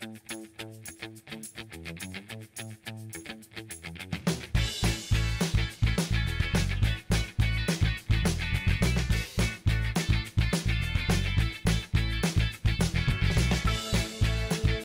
Mm-hmm.